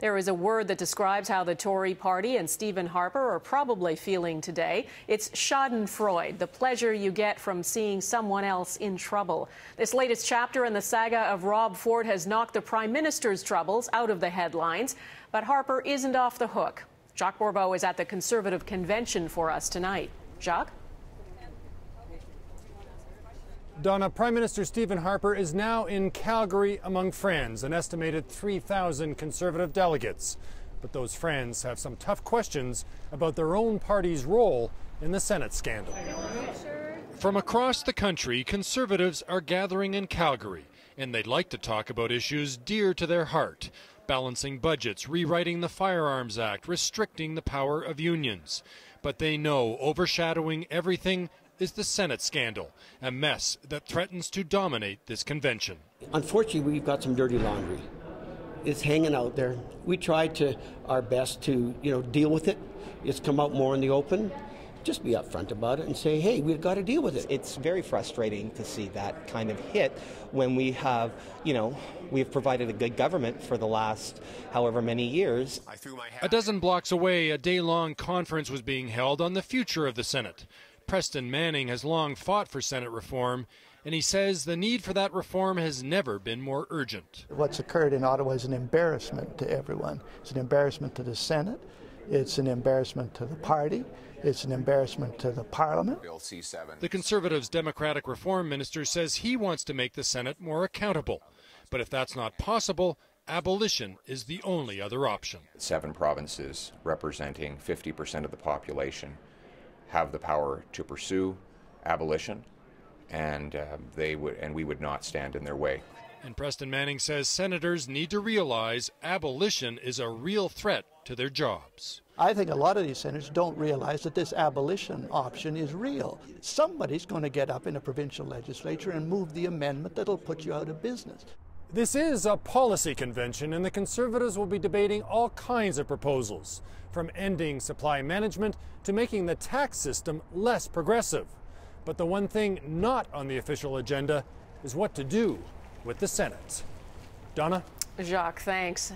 There is a word that describes how the Tory party and Stephen Harper are probably feeling today. It's schadenfreude, the pleasure you get from seeing someone else in trouble. This latest chapter in the saga of Rob Ford has knocked the Prime Minister's troubles out of the headlines. But Harper isn't off the hook. Jacques Bourbeau is at the Conservative convention for us tonight. Jacques? Donna, Prime Minister Stephen Harper is now in Calgary among friends, an estimated 3,000 Conservative delegates. But those friends have some tough questions about their own party's role in the Senate scandal. From across the country, Conservatives are gathering in Calgary, and they'd like to talk about issues dear to their heart balancing budgets, rewriting the Firearms Act, restricting the power of unions. But they know overshadowing everything is the Senate scandal, a mess that threatens to dominate this convention. Unfortunately, we've got some dirty laundry. It's hanging out there. We tried to our best to, you know, deal with it. It's come out more in the open. Just be upfront about it and say, hey, we've got to deal with it. It's very frustrating to see that kind of hit when we have, you know, we've provided a good government for the last however many years. A dozen blocks away, a day long conference was being held on the future of the Senate. Preston Manning has long fought for Senate reform, and he says the need for that reform has never been more urgent. What's occurred in Ottawa is an embarrassment to everyone. It's an embarrassment to the Senate, it's an embarrassment to the party, it's an embarrassment to the Parliament. The Conservatives' Democratic Reform Minister says he wants to make the Senate more accountable. But if that's not possible, abolition is the only other option. Seven provinces representing 50% of the population have the power to pursue abolition, and uh, they would, and we would not stand in their way. And Preston Manning says senators need to realize abolition is a real threat to their jobs. I think a lot of these senators don't realize that this abolition option is real. Somebody's going to get up in a provincial legislature and move the amendment that'll put you out of business. This is a policy convention, and the Conservatives will be debating all kinds of proposals, from ending supply management to making the tax system less progressive. But the one thing not on the official agenda is what to do with the Senate. Donna? Jacques, thanks.